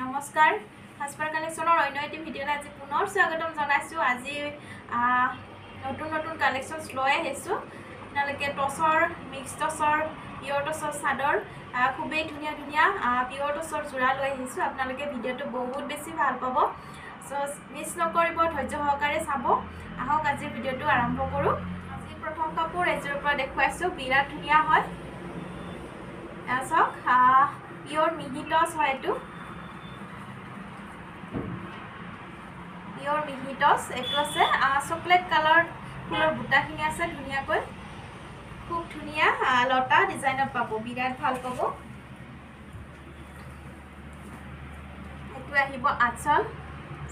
নমস্কাৰ। সাজপাৰ কালেকশ্যনৰ অন্য এটি ভিডিঅ'লৈ আজি পুনৰ স্বাগতম জনাইছোঁ। আজি নতুন নতুন কালেকশ্যনছ লৈ আহিছোঁ। আপোনালোকে টচৰ মিক্স টচৰ পিয়ৰ টচৰ চাদৰ খুবেই ধুনীয়া ধুনীয়া পিয়ৰ টচৰ যোৰা লৈ আহিছোঁ। আপোনালোকে ভিডিঅ'টো বহুত বেছি ভাল পাব। চ' মিছ নকৰিব ধৈৰ্য সহকাৰে চাব। আহক আজিৰ ভিডিঅ'টো আৰম্ভ কৰোঁ। আজি প্ৰথম কাপোৰ এযোৰৰ পৰা দেখুৱাইছোঁ। বিৰাট ধুনীয়া হয়। চাওক পিয়ৰ মিহি টচ হয় এইটো। পিয়ৰ মিহি টচ এইটো আছে চকলেট কালাৰ ফুলৰ বুটাখিনি আছে ধুনীয়াকৈ। খুব ধুনীয়া লতা ডিজাইনত পাব বিৰাট ভাল পাব। এইটো আহিব আচল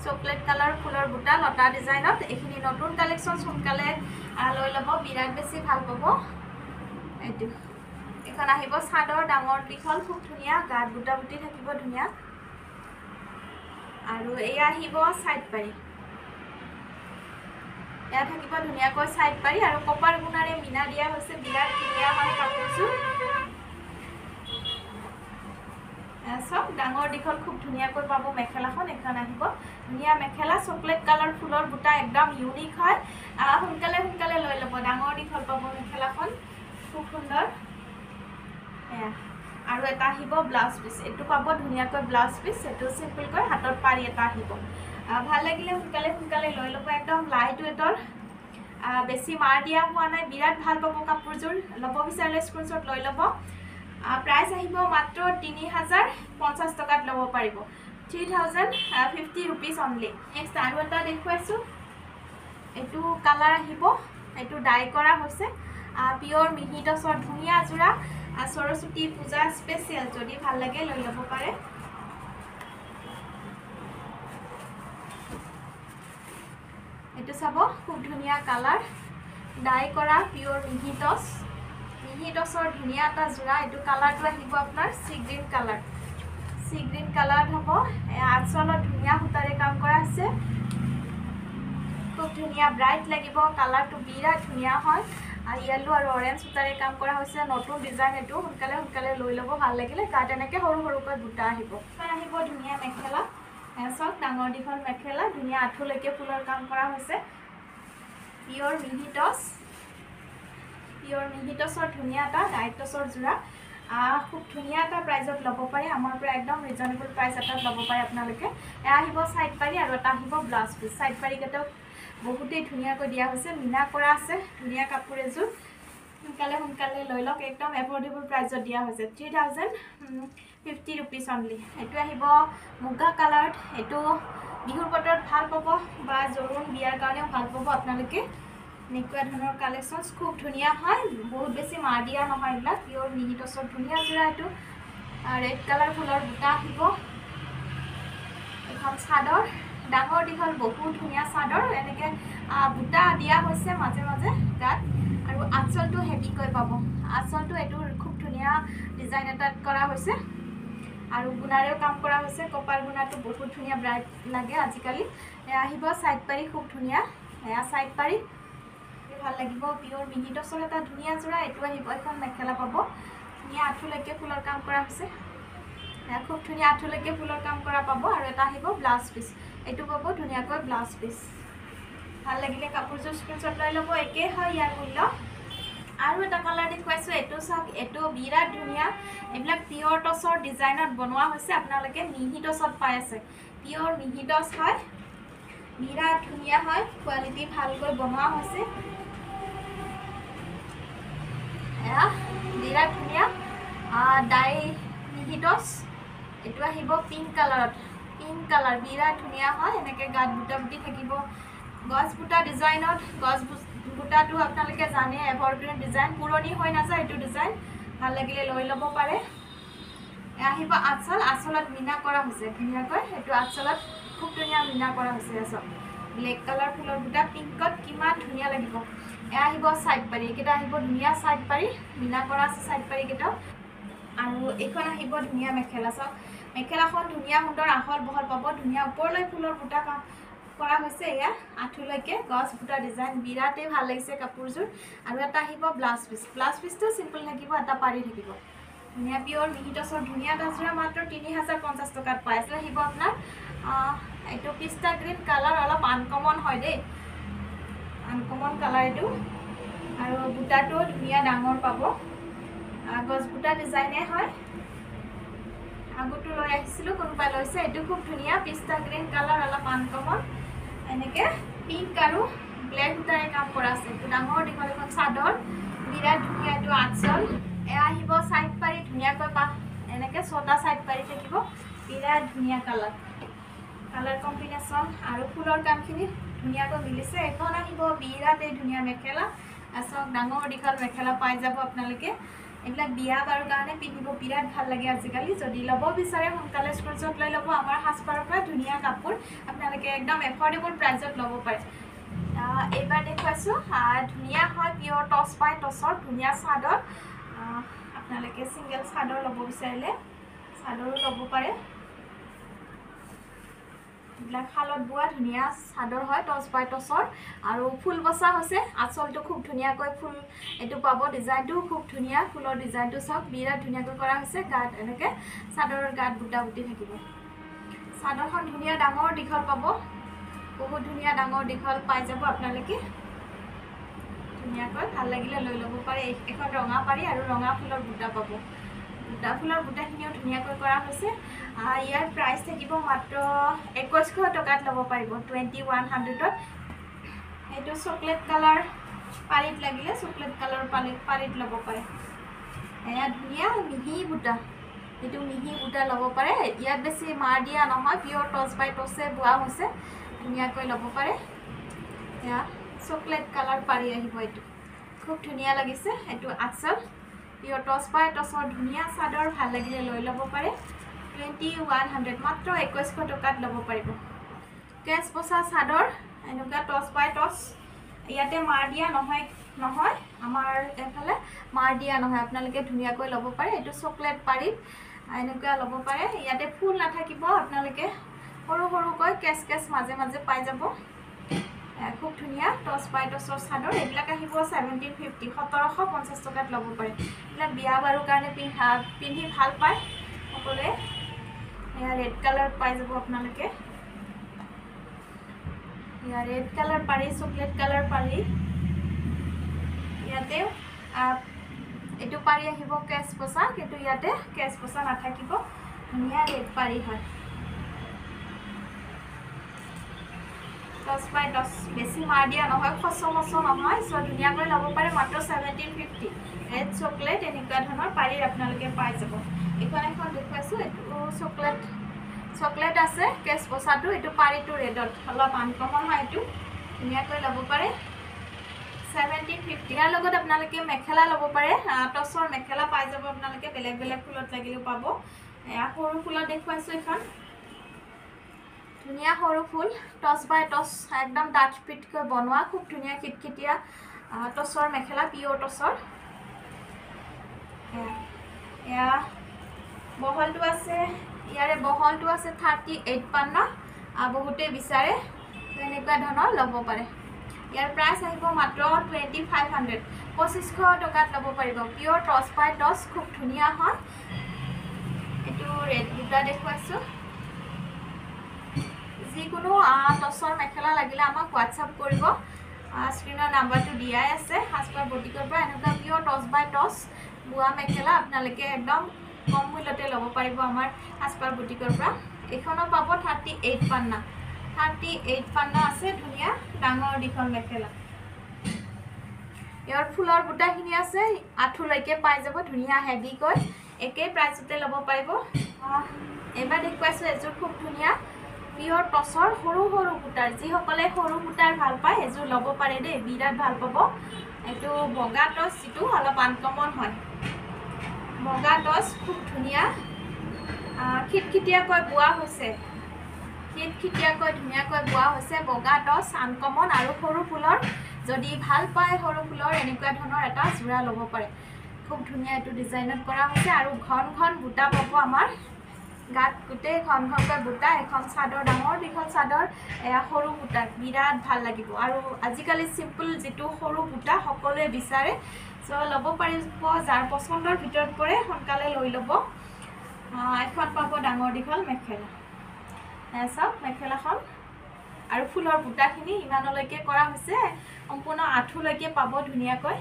চকলেট কালাৰ ফুলৰ বুটা লতা ডিজাইনত এইখিনি নতুন কালেকশ্যন সোনকালে লৈ ল'ব বিৰাট বেছি ভাল পাব। এইটো। এইখন আহিব চাদৰ ডাঙৰ দীঘল খুব ধুনীয়া গাত বুটা বুটি থাকিব ধুনীয়া। আৰু এয়া আহিব চাইড পাৰি। এয়া থাকিব ধুনীয়াকৈ চাইড পাৰি আৰু কপাৰ গুণাৰে মিনা দিয়া হৈছে বিৰাট ধুনীয়া হয় কাপোৰযোৰ। চাওক ডাঙৰ দীঘল খুব ধুনীয়াকৈ পাব মেখেলাখন এইখন আহিব। ধুনীয়া মেখেলা চকলেট কালাৰ ফুলৰ বুটা একদম ইউনিক হয়। সোনকালে সোনকালে লৈ ল'ব। ডাঙৰ দীঘল পাব মেখেলাখন খুব সুন্দৰ। এয়া আৰু এটা আহিব ব্লাউজ পিচ এইটো পাব ধুনীয়াকৈ ব্লাউজ পিচ এইটো চিম্পলকৈ হাতত পাৰি এটা আহিব। আহ, ভাল লাগিলে সোনকালে সোনকালে লৈ ল'ব একদম লাইট ৱেটৰ বেছি মাৰ দিয়া হোৱা নাই বিৰাট ভাল পাব কাপোৰযোৰ ল'ব বিচাৰিলে স্ক্ৰীনশ্বট লৈ ল'ব। প্ৰাইচ আহিব মাত্ৰ তিনি হাজাৰ পঞ্চাছ টকাত ল'ব পাৰিব। Three thousand fifty rupees only next আৰু এটা দেখুৱাইছোঁ। এইটো কালাৰ আহিব এইটো ডাই কৰা হৈছে। পিয়ৰ মিহি টচৰ ধুনীয়া যোৰা। সৰস্বতী পূজা স্পেচিয়েল যদি ভাল লাগে লৈ ল'ব পাৰে। এইটো চাব খুব ধুনীয়া কালাৰ ডাই কৰা পিয়ৰ মিহি টচ মিহি টচৰ ধুনীয়া এটা যোৰা এইটো কালাৰটো আহিব আপোনাৰ sea green colour sea green কালাৰত হ'ব। আঁচলত ধুনীয়া সূতাৰে কাম কৰা আছে। খুব ধুনীয়া ব্ৰাইট লাগিব কালাৰটো বিৰাট ধুনীয়া হয়। আৰু য়েল্লো আৰু অৰেঞ্জ সূতাৰে কাম কৰা হৈছে নতুন ডিজাইন এইটো। সোনকালে সোনকালে লৈ ল'ব ভাল লাগিলে। গাত এনেকৈ সৰু সৰুকৈ বুটা আহিব। আহিব ধুনীয়া মেখেলা। চাওক ডাঙৰ দীঘল মেখেলা ধুনীয়া আঁঠুলৈকে ফুলৰ কাম কৰা হৈছে। পিয়ৰ মিহি টচ। পিয়ৰ মিহি টচৰ ধুনীয়া এটা ডাইট টচৰ যোৰা খুব ধুনীয়া এটা প্ৰাইজত ল'ব পাৰে। আমাৰ পৰা একদম ৰিজনেবল প্ৰাইচ এটাত ল'ব পাৰে আপোনালোকে। এয়া আহিব চাইড পাৰি আৰু এটা আহিব ব্লাউজ পিচ চাইড পাৰিকেইটাও বহুতেই ধুনীয়াকৈ দিয়া হৈছে। মীনা কৰা আছে ধুনীয়া কাপোৰ এযোৰ। সোনকালে সোনকালে লৈ লওক একদম এফৰ্ডেবল প্ৰাইজত দিয়া হৈছে। Three thousand fifty rupees only এইটো আহিব মুগা কালাৰত এইটো বিহুৰ বতৰত ভাল পাব বা জৰুৰী বিয়াৰ কাৰণেও ভাল পাব আপোনালোকে। এনেকুৱা ধৰণৰ কালেকশ্যনছ খুব ধুনীয়া হয় বহুত বেছি মাৰ দিয়া নহয় এইবিলাক পিয়ৰ মিহি টচৰ ধুনীয়া যোৰা এইটো। ৰেড কালাৰ ফুলৰ বুটা আহিব। এখন চাদৰ। ডাঙৰ দীঘল বহুত ধুনীয়া চাদৰ এনেকৈ বুটা দিয়া হৈছে মাজে মাজে গাত আৰু আঁচলটো হেভিকৈ পাব। আঁচলটো এইটো খুব ধুনীয়া ডিজাইন এটাত কৰা হৈছে। আৰু গুণাৰেও কাম কৰা হৈছে। কপাল গুণাটো বহুত ধুনীয়া ব্ৰাইট লাগে আজিকালি। এয়া আহিব চাইড পাৰি খুব ধুনীয়া। এয়া চাইড পাৰি ভাল লাগিব। পিয়ৰ মিহি টচৰ এটা ধুনীয়া যোৰা। এইটো আহিব এখন মেখেলা পাব। ধুনীয়া আঁঠুলৈকে ফুলৰ কাম কৰা হৈছে। খুব ধুনীয়া আঁঠুলৈকে ফুলৰ কাম কৰা পাব আৰু এটা আহিব ব্লাউজ পিচ এইটো পাব ধুনীয়াকৈ ব্লাউজ পিচ ভাল লাগিলে কাপোৰযোৰ স্ক্ৰীনশ্বট লৈ ল'ব একেই হয় ইয়াৰ মূল্য। আৰু এটা কালাৰ দেখুৱাইছোঁ এইটো চাওক এইটো বিৰাট ধুনীয়া। এইবিলাক পিয়ৰ টচৰ ডিজাইনত বনোৱা হৈছে আপোনালোকে মিহি টচত পাই আছে। পিয়ৰ মিহি টচ হয় বিৰাট ধুনীয়া হয় কোৱালিটি ভালকৈ বনোৱা হৈছে। এয়া বিৰাট ধুনীয়া ডাই মিহি টচ এইটো আহিব পিংক কালাৰত পিংক কালাৰ বিৰাট ধুনীয়া হয় এনেকৈ গাত বুটা বুটি থাকিব। গছ বুটা ডিজাইনত গছ বুটাটো আপোনালোকে জানে এভাৰগ্ৰীণ ডিজাইন পুৰণি হৈ নাযায় এইটো ডিজাইন ভাল লাগিলে লৈ ল'ব পাৰে। আহিব আঁচল আঁচলত মীনা কৰা হৈছে ধুনীয়াকৈ এইটো আঁচলত খুব ধুনীয়া মীনা কৰা হৈছে আচল ব্লেক কালাৰ ফুলৰ বুটা পিংকত কিমান ধুনীয়া লাগিব। এয়া আহিব চাইড পাৰি এইকেইটা আহিব ধুনীয়া চাইড পাৰি মীনা কৰা আছে চাইড পাৰিকেইটাও আৰু এইখন আহিব ধুনীয়া মেখেলা চাওক মেখেলাখন ধুনীয়া সুন্দৰ আহল বহল পাব ধুনীয়া ওপৰলৈ ফুলৰ বুটা কৰা হৈছে এয়া আঁঠুলৈকে গছ বুটা ডিজাইন বিৰাটেই ভাল লাগিছে কাপোৰযোৰ। আৰু এটা আহিব ব্লাউজ পিচ ব্লাউজ পিচটো চিম্পল থাকিব এটা পাৰি থাকিব। ধুনীয়া পিয়ৰ মিহি টচৰ ধুনীয়া যোৰা মাত্ৰ তিনি হাজাৰ পঞ্চাছ টকাত পাই। আছিলে আহিব আপোনাৰ এইটো পিষ্টা গ্ৰীণ কালাৰ অলপ আনকমন হয় দেই। আনকমন কালাৰ এইটো। আৰু বুটাটোও ধুনীয়া ডাঙৰ পাব। আহ, গছ বুটা ডিজাইনে হয়। আগতো লৈ আহিছিলোঁ কোনোবাই লৈছে। এইটো খুব ধুনীয়া পিষ্টা গ্ৰীণ কালাৰ অলপ আনকমন এনেকৈ পিংক আৰু ব্লেক সূতাৰে কাম কৰা আছে। এইটো ডাঙৰ দীঘল এখন চাদৰ। বিৰাট ধুনীয়া এইটো আঁচল। এয়া আহিব ছাইড পাৰি ধুনীয়াকৈ পা এনেকৈ ছটা ছাইড পাৰি থাকিব। বিৰাট ধুনীয়া কালাৰ কালাৰ কম্বিনেশ্যন আৰু ফুলৰ কামখিনি ধুনীয়াকৈ মিলিছে। এখন আহিব বিৰাটেই ধুনীয়া মেখেলা। চাওক ডাঙৰ দীঘল মেখেলা পাই যাব আপোনালোকে। এইবিলাক বিয়া বাৰুৰ কাৰণে পিন্ধিব বিৰাট ভাল লাগে আজিকালি। যদি ল'ব বিচাৰে সোনকালে স্ক্ৰীনশ্বট লৈ ল'ব আমাৰ সাজপাৰৰ পৰা ধুনীয়া কাপোৰ আপোনালোকে একদম এফৰ্ডেবল প্ৰাইজত ল'ব পাৰে। এইবাৰ দেখুৱাইছোঁ ধুনীয়া হয় পিয়ৰ টচ পাই টচৰ ধুনীয়া চাদৰ। আপোনালোকে ছিংগল চাদৰ ল'ব বিচাৰিলে চাদৰো ল'ব পাৰে। এইবিলাক শালত বোৱা ধুনীয়া চাদৰ হয় টচ বাই টচৰ। আৰু ফুল বচা হৈছে আঁচলটো খুব ধুনীয়াকৈ ফুল এইটো পাব ডিজাইনটোও খুব ধুনীয়া ফুলৰ ডিজাইনটো চাওক বিৰাট ধুনীয়াকৈ কৰা হৈছে গাত এনেকৈ চাদৰৰ গাত বুটা বুটি থাকিব। চাদৰখন ধুনীয়া ডাঙৰ দীঘল পাব বহুত ধুনীয়া ডাঙৰ দীঘল পাই যাব আপোনালোকে। ধুনীয়াকৈ ভাল লাগিলে লৈ ল'ব পাৰে এখন ৰঙা পাৰি আৰু ৰঙা ফুলৰ বুটা পাব। বুটা ফুলৰ বুটাখিনিও ধুনীয়াকৈ কৰা হৈছে। ইয়াৰ প্ৰাইচ থাকিব মাত্ৰ একৈছশ টকাত ল'ব পাৰিব টুৱেণ্টি ওৱান হাণ্ড্ৰেডত এইটো চকলেট কালাৰ পাৰীত লাগিলে চকলেট কালাৰ পাৰি পাৰীত ল'ব পাৰে। এয়া ধুনীয়া মিহি বুটা। এইটো মিহি বুটা ল'ব পাৰে। ইয়াত বেছি মাৰ দিয়া নহয় পিয়ৰ টচ বাই টচে বোৱা হৈছে। ধুনীয়াকৈ ল'ব পাৰে। এয়া চকলেট কালাৰ পাৰি আহিব এইটো। খুব ধুনীয়া লাগিছে। এইটো আচল পিয়ৰ টচ বাই টচৰ ধুনীয়া চাদৰ ভাল লাগিলে লৈ ল'ব পাৰে। টুৱেণ্টি ওৱান হাণ্ড্ৰেড মাত্ৰ একৈছশ টকাত ল'ব পাৰিব। কেচ বচা চাদৰ এনেকুৱা টচ বাই টচ। ইয়াতে মাৰ দিয়া নহয় নহয় আমাৰ এইফালে মাৰ দিয়া নহয়। আপোনালোকে ধুনীয়াকৈ ল'ব পাৰে। এইটো চকলেট পাৰীত এনেকুৱা ল'ব পাৰে। ইয়াতে ফুল নাথাকিব আপোনালোকে সৰু সৰুকৈ কেচ কেচ মাজে মাজে পাই যাব। খুব ধুনীয়া। টচ বাই টচৰ চাদৰ এইবিলাক আহিব ছেভেণ্টিন ফিফটি সোতৰশ পঞ্চাছ টকাত ল'ব পাৰে। এইবিলাক বিয়া বাৰুৰ কাৰণে পিন্ধা পিন্ধি ভাল পায় সকলোৱে। এয়া ৰেড কালাৰ পাই যাব আপোনালোকে। এয়া ৰেড কালাৰ পাৰি চকলেট কালাৰ পাৰি। ইয়াতে এইটো পাৰি আহিব কেচ পচা কিন্তু ইয়াতে কেচ পচা নাথাকিব। ধুনীয়া ৰেড পাৰি হয়। টচ বাই টচ বেছি মাৰ দিয়া নহয় খচ মচ নহয় চ' ধুনীয়াকৈ ল'ব পাৰে মাত্ৰ ছেভেণ্টিন ফিফটি ৰেড চকলেট এনেকুৱা ধৰণৰ পাৰীৰ আপোনালোকে পাই যাব। এইখন এখন দেখুৱাইছোঁ এইটো চকলেট চকলেট আছে কেচ বচাটো এইটো পাৰীটো ৰেডত। অলপ আনকমন হয় এইটো ধুনীয়াকৈ ল'ব পাৰে। ছেভেণ্টিন ফিফটি ইয়াৰ লগত আপোনালোকে মেখেলা ল'ব পাৰে টচৰ মেখেলা পাই যাব আপোনালোকে বেলেগ বেলেগ ফুলত লাগিলেও পাব। এয়া সৰু ফুলত দেখুৱাইছোঁ এইখন। ধুনীয়া সৰু ফুল, টচ বাই টচ, একদম ডাঠ পিটকৈ বনোৱা, খুব ধুনীয়া খিটখিটীয়া টচৰ মেখেলা পিয়ৰ টচৰ। এয়া বহলটো আছে, ইয়াৰে বহলটো আছে থাৰ্টি এইট পান্ন বহুতেই বিচাৰে তো এনেকুৱা ধৰণৰ ল'ব পাৰে। ইয়াৰ প্ৰাইচ আহিব মাত্ৰ টুৱেণ্টি ফাইভ হাণ্ড্ৰেড পঁচিছশ টকাত ল'ব পাৰিব। পিয়ৰ টচ বাই টচ, খুব ধুনীয়া হয়। এইটো ৰেড, দুটা দেখুৱাইছোঁ। যিকোনো টচৰ মেখেলা লাগিলে আমাক হোৱাটছআপ কৰিব। আহ, স্ক্ৰীনৰ নাম্বাৰটো দিয়াই আছে। সাজপাৰ বটিকৰ পৰা এনেকুৱা পিয়ৰ টচ বাই টচ বোৱা মেখেলা আপোনালোকে একদম কম মূল্যতে ল'ব পাৰিব আমাৰ সাজপাৰ বুটিকৰ পৰা। এইখনো পাব থাৰ্টি এইট পান্না। থাৰ্টি এইট পান্না আছে ধুনীয়া ডাঙৰ দীঘল মেখেলা। ইয়াৰ ফুলৰ বুটাখিনি আছে আঁঠুলৈকে পাই যাব ধুনীয়া হেভিকৈ একেই প্ৰাইচতে ল'ব পাৰিব। আহ, এইবাৰ দেখুৱাইছোঁ এযোৰ খুব ধুনীয়া। পিয়ৰ টচৰ সৰু সৰু সূতাৰ যিসকলে সৰু সূতাৰ ভাল পায় এযোৰ ল'ব পাৰে দেই বিৰাট ভাল পাব। এইটো বগা টচ যিটো অলপ আনকমন হয়। বগা টচ খুব ধুনীয়া। খিটখিটীয়াকৈ বোৱা হৈছে। খিটখিটীয়াকৈ ধুনীয়াকৈ বোৱা হৈছে। বগা টচ আনকমন আৰু সৰু ফুলৰ যদি ভাল পায় সৰু ফুলৰ এনেকুৱা ধৰণৰ এটা যোৰা ল'ব পাৰে। খুব ধুনীয়া এইটো ডিজাইনত কৰা হৈছে আৰু ঘন ঘন বুটা পাব আমাৰ গাত গোটেই ঘন ঘনকৈ বুটা এখন চাদৰ ডাঙৰ দীঘল চাদৰ এয়া সৰু বুটা বিৰাট ভাল লাগিব। আৰু আজিকালি চিম্পুল যিটো সৰু বুটা সকলোৱে বিচাৰে চ' ল'ব পাৰিব যাৰ পচন্দৰ ভিতৰত পৰে সোনকালে লৈ ল'ব। এখন পাব ডাঙৰ দীঘল মেখেলা। চাওক মেখেলাখন। আৰু ফুলৰ বুটাখিনি ইমানলৈকে কৰা হৈছে সম্পূৰ্ণ আঁঠুলৈকে পাব ধুনীয়াকৈ।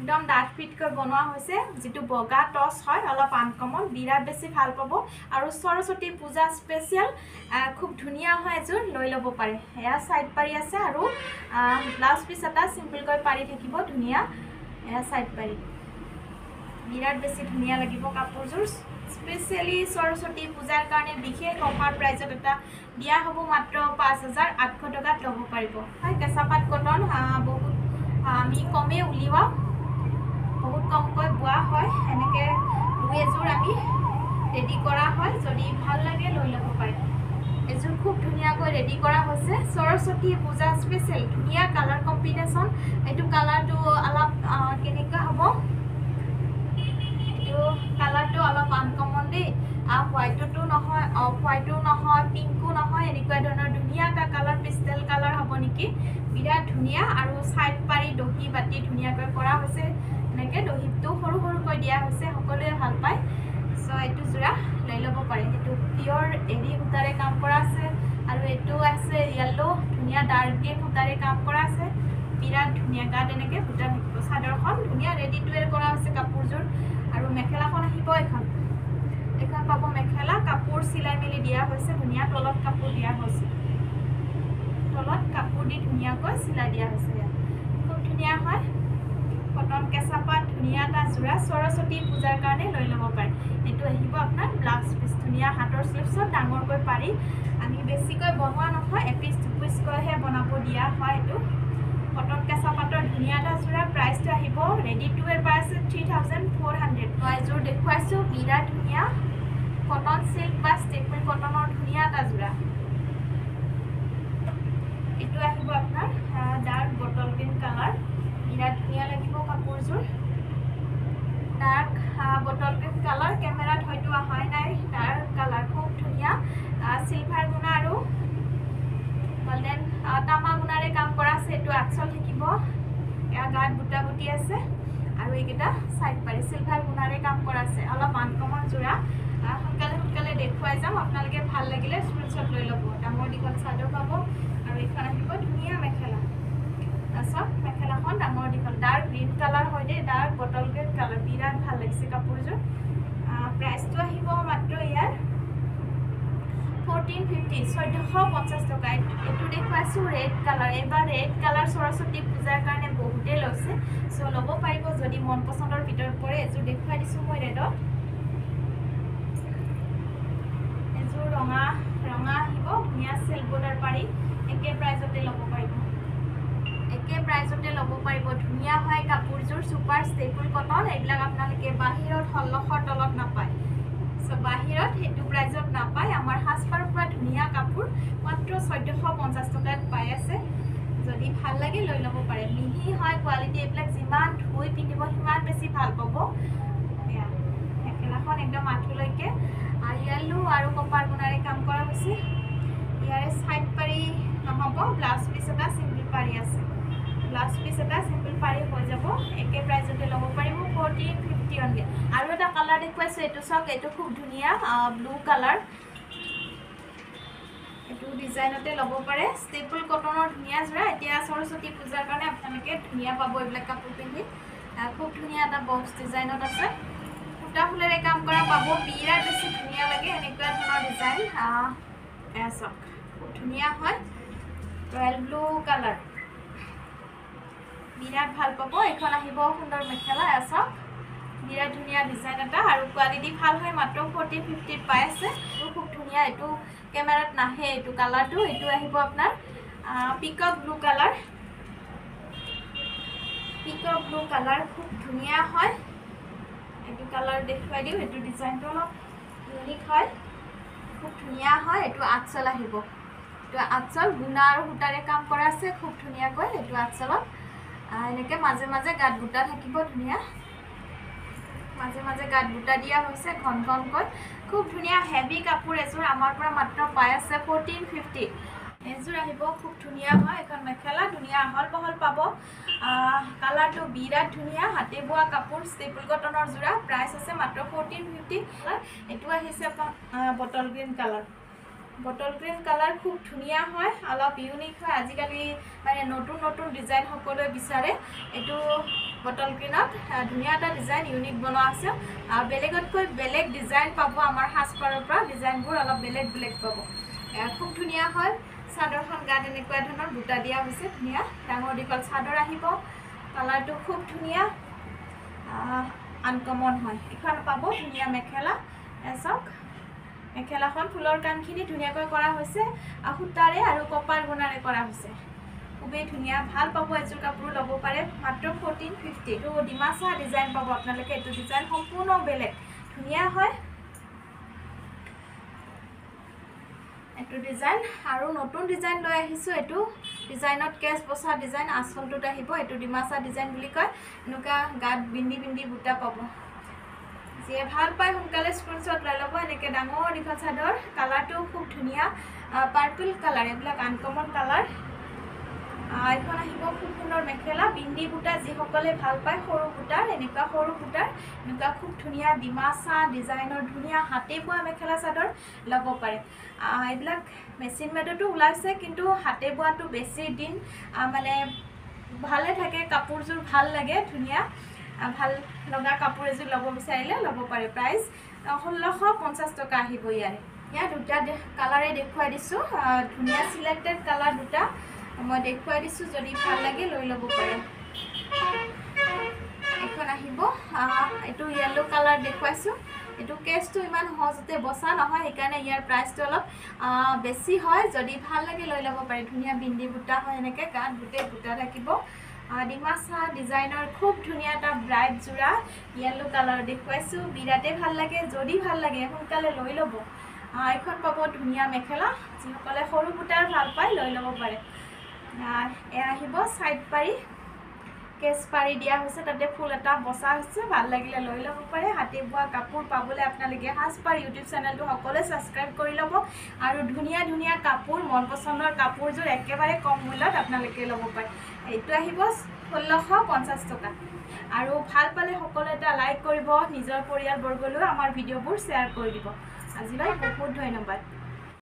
একদম ডাঠ পিঠকৈ বনোৱা হৈছে যিটো বগা টচ হয় অলপ আনকমন বিৰাট বেছি ভাল পাব। আৰু সৰস্বতী পূজা স্পেচিয়েল খুব ধুনীয়া হয় এযোৰ লৈ ল'ব পাৰে। এয়া ছাইড পাৰি আছে আৰু ব্লাউজ পিচ এটা চিম্পলকৈ পাৰি থাকিব ধুনীয়া। এয়া ছাইড পাৰি। বিৰাট বেছি ধুনীয়া লাগিব কাপোৰযোৰ। স্পেচিয়েলি সৰস্বতী পূজাৰ কাৰণে বিশেষ অফাৰ প্ৰাইজত এটা দিয়া হ'ব মাত্ৰ পাঁচ হাজাৰ আঠশ টকাত ল'ব পাৰিব। হয় কেঁচাপাত কটন বহুত আমি কমেই উলিওৱা বহুত কমকৈ বোৱা হয় এনেকৈ দুই এযোৰ আমি ৰেডি কৰা হয় যদি ভাল লাগে লৈ ল'ব পাৰে। এযোৰ খুব ধুনীয়াকৈ ৰেডি কৰা হৈছে। সৰস্বতী পূজা স্পেচিয়েল ধুনীয়া কালাৰ কম্বিনেশ্যন এইটো কালাৰটো অলপ কেনেকুৱা হ'ব? এইটো কালাৰটো অলপ আনকমন দেই। হোৱাইটতো নহয় অফ হোৱাইটো নহয় পিংকো নহয় এনেকুৱা ধৰণৰ ধুনীয়া এটা কালাৰ পিষ্টেল কালাৰ হ'ব নেকি? বিৰাট ধুনীয়া আৰু ছাইড পাৰি দহি বাতি ধুনীয়াকৈ কৰা হৈছে। এনেকৈ দহিটো সৰু সৰুকৈ দিয়া হৈছে সকলোৱে ভাল পায়। চ' এইটো যোৰা লৈ ল'ব পাৰে। এইটো পিয়ৰ এৰী সূতাৰে কাম কৰা আছে আৰু এইটো আছে য়েল্ল' ধুনীয়া ডাৰ্ক গ্ৰীণ সূতাৰে কাম কৰা আছে। বিৰাট ধুনীয়া গাত এনেকৈ সূতা থাকিব। চাদৰখন ধুনীয়া ৰেডি টু ৱেৰ কৰা হৈছে কাপোৰযোৰ আৰু মেখেলাখন আহিব এখন এইখন পাব মেখেলা কাপোৰ চিলাই মেলি দিয়া হৈছে ধুনীয়া তলত কাপোৰ দিয়া হৈছে। তলত কাপোৰ দি ধুনীয়াকৈ চিলাই দিয়া হৈছে ইয়াত। খুব ধুনীয়া হয়। কটন কেঁচা পাত ধুনীয়া এটা যোৰা সৰস্বতী পূজাৰ কাৰণে লৈ ল'ব পাৰে। এইটো আহিব আপোনাৰ ব্লাউজ পিচ ধুনীয়া হাতৰ শ্লিভছত ডাঙৰকৈ পাৰি। আমি বেছিকৈ বনোৱা নহয় এপিচ দুপিচকৈহে বনাব দিয়া হয় এইটো। কটন কেঁচা পাতৰ ধুনীয়া এটা যোৰা প্ৰাইচটো আহিব ready to wear price three thousand four hundred মই এযোৰ দেখুৱাইছোঁ বিৰাট ধুনীয়া। কটন চিল্ক বা ষ্টেপুল কটনৰ ধুনীয়া এটা যোৰা এইটো আহিব আপোনাৰ ডাৰ্ক বটল গ্ৰীণ কালাৰ বিৰাট ধুনীয়া লাগিব কাপোৰযোৰ ডাৰ্ক বটল গ্ৰীণ কালাৰ কেমেৰাত হয়তো অহাই নাই ডাৰ্ক কালাৰ খুব ধুনীয়া চিলভাৰ গুণা আৰু গল্ডেন তামা গুণাৰে কাম কৰা আছে এইটো আচল থাকিব এয়া গাত বুটা বুটি আছে আৰু এইকেইটা ছাইড পাৰি চিলভাৰ গুণাৰে কাম কৰা আছে। অলপ আনকমন যোৰা সোনকালে সোনকালে দেখুৱাই যাম। আপোনালোকে ভাল লাগিলে স্ক্ৰীনশ্বট লৈ ল'ব। ডাঙৰ দীঘল চাদৰ পাব আৰু এইখন আহিব ধুনীয়া মেখেলা। তাৰপিছত মেখেলাখন ডাঙৰ দীঘল। ডাৰ্ক গ্ৰীণ কালাৰ হয় দেই। Dark bottle green colour. বিৰাট ভাল লাগিছে কাপোৰযোৰ। প্ৰাইচটো আহিব মাত্ৰ ইয়াৰ ফৰ্টিন ফিফটি চৈধ্যশ পঞ্চাছ টকা। এইটো দেখুৱাইছোঁ ৰেড কালাৰ এইবাৰ ৰেড কালাৰ সৰস্বতী পূজাৰ কাৰণে বহুতেই লৈছে চ' ল'ব পাৰিব যদি মন পচন্দৰ ভিতৰত পৰে। এযোৰ দেখুৱাই দিছোঁ মই ৰেডত। এযোৰ ৰঙা ৰঙা আহিব। ধুনীয়া চেল বৰ্ডাৰ পাৰি। একে প্ৰাইজতে ল'ব পাৰিব। একে প্ৰাইজতে ল'ব পাৰিব। ধুনীয়া হয় কাপোৰযোৰ ছুপাৰ ষ্টেপুল কটন এইবিলাক আপোনালোকে বাহিৰত ষোল্লশৰ তলত নাপায়। চ' বাহিৰত সেইটো প্ৰাইজত নাপায়। আমাৰ সাজপাৰৰ পৰা ধুনীয়া কাপোৰ। মাত্ৰ চৈধ্যশ পঞ্চাছ টকাত পাই আছে। যদি ভাল লাগে লৈ ল'ব পাৰে। মিহি হয় কোৱালিটি এইবিলাক যিমান ধুই পিন্ধিব সিমান বেছি ভাল পাব। এয়া মেখেলাখন একদম আঁঠুলৈকে। আৰিয়ালো আৰু কপাৰ গুণাৰে কাম কৰা হৈছে। ইয়াৰে ছাইড পাৰি নহ'ব ব্লাউজ পিচ এটা চিম্পল পাৰি আছে। ব্লাউজ পিচ এটা চিম্পল পাৰি হৈ যাব। একে প্ৰাইজতে ল'ব পাৰিব ফৰ্টিন ফিফটি অনলি আৰু এটা কালাৰ দেখুৱাইছোঁ এইটো চাওক এইটো খুব ধুনীয়া ব্লু কালাৰ এইটো ডিজাইনতে ল'ব পাৰে। ষ্টেপুল কটনৰ ধুনীয়া যোৰা। এতিয়া সৰস্বতী পূজাৰ কাৰণে আপোনালোকে ধুনীয়া পাব এইবিলাক কাপোৰ পিন্ধি। খুব ধুনীয়া এটা বক্স ডিজাইনত আছে। সূতা ফুলেৰে কাম কৰা পাব। বিৰাট বেছি ধুনীয়া লাগে এনেকুৱা ধৰণৰ ডিজাইন। চাওক খুব ধুনীয়া হয়। ৰয়েল ব্লু কালাৰ বিৰাট ভাল পাব। এইখন আহিব সুন্দৰ মেখেলা চাওক। বিৰাট ধুনীয়া ডিজাইন এটা। আৰু কোৱালিটি ভাল হয়। মাত্ৰ ফৰ্টি ফিফটিত পাই আছে। ধুনীয়া এইটো কেমেৰাত নাহে এইটো কালাৰটো এইটো আহিব আপোনাৰ peacock blue colour peacock blue colour খুব ধুনীয়া হয়। এইটো কালাৰ দেখুৱাই দিওঁ এইটো ডিজাইনটো অলপ ইউনিক হয়। খুব ধুনীয়া হয় এইটো আঁচল আহিব। এইটো আঁচল গুণা আৰু সূতাৰে কাম কৰা আছে খুব ধুনীয়াকৈ এইটো আঁচলত। আহ, এনেকৈ মাজে মাজে গাত বুটা থাকিব ধুনীয়া। মাজে মাজে গাত বুটা দিয়া হৈছে ঘন ঘনকৈ। খুব ধুনীয়া হেভি কাপোৰ এযোৰ আমাৰ পৰা মাত্ৰ পাই আছে ফৰ্টিন ফিফটি এযোৰ আহিব খুব ধুনীয়া হয় এখন মেখেলা ধুনীয়া আহল বহল পাব কালাৰটো বিৰাট ধুনীয়া হাতে বোৱা কাপোৰ ষ্টেপুল কটনৰ যোৰা প্ৰাইচ আছে মাত্ৰ ফৰ্টিন ফিফটি এইটো আহিছে আপোনাৰ bottle green colour bottle green colour খুব ধুনীয়া হয় অলপ ইউনিক হয়। আজিকালি মানে নতুন নতুন ডিজাইন সকলোৱে বিচাৰে। এইটো বটল আহ, ধুনীয়া এটা ডিজাইন ইউনিক বনোৱা আছে। বেলেগতকৈ বেলেগ ডিজাইন পাব আমাৰ সাজপাৰৰ পৰা। ডিজাইনবোৰ অলপ বেলেগ বেলেগ পাব। খুব ধুনীয়া হয়। চাদৰখন গাত এনেকুৱা ধৰণৰ বুটা দিয়া হৈছে ধুনীয়া। ডাঙৰ দীঘল চাদৰ আহিব। কালাৰটো খুব ধুনীয়া। আনকমন হয়। এইখন পাব ধুনীয়া মেখেলা। চাওক মেখেলাখন ফুলৰ কামখিনি ধুনীয়াকৈ কৰা হৈছে সূতাৰে আৰু কপাৰ গুণাৰে কৰা হৈছে। খুবেই ধুনীয়া ভাল পাব এযোৰ কাপোৰ ল'ব পাৰে মাত্ৰ ফৰ্টিন ফিফটি এইটো ডিমাচা ডিজাইন পাব আপোনালোকে এইটো ডিজাইন সম্পূৰ্ণ বেলেগ। ধুনীয়া হয়। এইটো ডিজাইন আৰু নতুন ডিজাইন লৈ আহিছোঁ এইটো। ডিজাইনত কেচ বচা ডিজাইন আচলটোত আহিব এইটো ডিমাচা ডিজাইন বুলি কয়। এনেকুৱা গাত বিন্দি বিন্দি বুটা পাব। যিয়ে ভাল পায় সোনকালে স্ক্ৰীনশ্বট লৈ ল'ব। এনেকৈ ডাঙৰ দীঘল চাদৰ কালাৰটো খুব ধুনীয়া। পাৰ্পল কালাৰ এইবিলাক আনকমন কালাৰ এইখন আহিব খুব সুন্দৰ মেখেলা বিন্দি বুটা যিসকলে ভাল পায় সৰু বুটাৰ এনেকুৱা সৰু বুটাৰ এনেকুৱা খুব ধুনীয়া ডিমাচা ডিজাইনৰ ধুনীয়া হাতে বোৱা মেখেলা চাদৰ ল'ব পাৰে। এইবিলাক মেচিন মেডতো ওলাইছে কিন্তু হাতে বোৱাটো বেছি দিন মানে ভালে থাকে কাপোৰযোৰ ভাল লাগে ধুনীয়া। ভাল লগা কাপোৰ এযোৰ ল'ব বিচাৰিলে ল'ব পাৰে প্ৰাইচ ষোল্লশ পঞ্চাছ টকা আহিব ইয়াৰে। ইয়াত দুটা কালাৰে দেখুৱাই দিছোঁ ধুনীয়া চিলেক্টেড কালাৰ দুটা মই দেখুৱাই দিছোঁ যদি ভাল লাগে লৈ ল'ব পাৰে। এইখন আহিব আহ, এইটো য়েল্ল' কালাৰ দেখুৱাইছোঁ। এইটো কেচটো ইমান সহজতে বচা নহয় সেইকাৰণে ইয়াৰ প্ৰাইচটো অলপ বেছি হয় যদি ভাল লাগে লৈ ল'ব পাৰে। ধুনীয়া বিন্দি বুটা হয় এনেকৈ গাত গোটেই বুটা থাকিব। ডিমাচা ডিজাইনৰ খুব ধুনীয়া এটা ব্ৰাইট যোৰা য়েল্ল' কালাৰ দেখুৱাইছোঁ। বিৰাটেই ভাল লাগে যদি ভাল লাগে সোনকালে লৈ ল'ব। এইখন পাব ধুনীয়া মেখেলা যিসকলে সৰু বুটাৰ ভাল পায় লৈ ল'ব পাৰে। এয়া আহিব ছাইড পাৰি। কেচ পাৰি দিয়া হৈছে তাতে ফুল এটা বচা হৈছে ভাল লাগিলে লৈ ল'ব পাৰে। হাতে বোৱা কাপোৰ পাবলৈ আপোনালোকে সাজপাৰ ইউটিউব চেনেলটো সকলোৱে ছাবস্ক্ৰাইব কৰি ল'ব। আৰু ধুনীয়া ধুনীয়া কাপোৰ মন পচন্দৰ কাপোৰযোৰ একেবাৰে কম মূল্যত আপোনালোকে ল'ব পাৰে। এইটো আহিব ষোল্লশ পঞ্চাছ টকা। আৰু ভাল পালে সকলো এটা লাইক কৰিব নিজৰ পৰিয়ালবৰ্গলৈও আমাৰ ভিডিঅ'বোৰ শ্বেয়াৰ কৰি দিব। আজিলৈ বহুত ধন্যবাদ।